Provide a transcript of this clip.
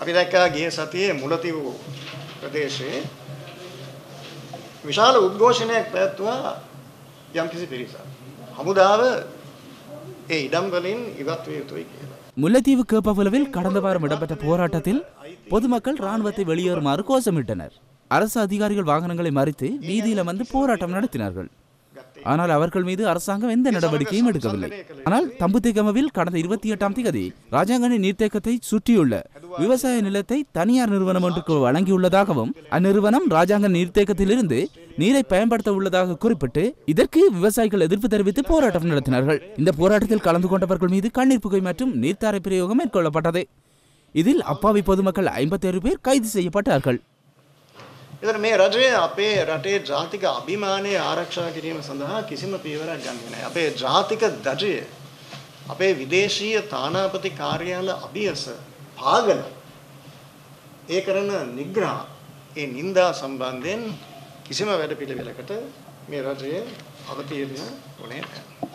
අපි දැක්කා ගිය සතියේ මුලතිව් ප්‍රදේශයේ විශාල උද්ඝෝෂණයක් පැවැත්වුවා යම්කිසි පිරිසක්. හමුදාව ඒ ඉඩම් වලින් ඉවත් විය යුතුයි කියලා. முல்லைத்தீவு கேப்பவலவில் கடந்த வாரம் இடம்பெற்ற போராட்டத்தில் பொதுமக்கள் ராணுவத்தை வெளியேறுமாறு கோஷமிட்டனர் அரசு அதிகாரிகள் வாகனங்களை மறித்து வீதியில வந்து போராட்டம் நடத்தினார்கள் ஆனால் அவர்கள் மீது அரசாங்கம் எந்த நடவடிக்கையும் எடுக்கவில்லை. ஆனால் தம்புத்தேகமவில் கடந்த இருபத்தி எட்டாம் தேதி ராஜாங்கனி நீர்த்தேக்கத்தை சுற்றியுள்ள விவசாய நிலத்தை தனியார் நிறுவனம் ஒன்றுக்கு வழங்கியுள்ளதாகவும் அந்நிறுவனம் ராஜாங்க நீர்த்தேக்கத்திலிருந்து நீரை பயன்படுத்த உள்ளதாக குறிப்பிட்டு இதற்கு விவசாயிகள் எதிர்ப்பு தெரிவித்து போராட்டம் நடத்தினார்கள். இந்த போராட்டத்தில் கலந்து கொண்டவர்கள் மீது கண்ணீர் புகை மற்றும் நீர்த்தாரை பிரயோகம் மேற்கொள்ளப்பட்டது. இதில் அப்பாவி பொதுமக்கள் ஐம்பத்தேழு பேர் கைது செய்யப்பட்டார்கள். එතන මේ රජය අපේ රටේ ජාතික අභිමානය ආරක්ෂා කිරීම සඳහා කිසිම පියවරක් ගන්නේ නැහැ. අපේ ජාතික දජය අපේ විදේශීය තානාපති කාර්යාල අභියස පාගල ඒ කරන නිග්‍රහ ඒ නින්දා සම්බන්ධයෙන් කිසිම වැඩපිළිවෙලකට මේ රජය අවතීර්ණ වුණේ නැහැ.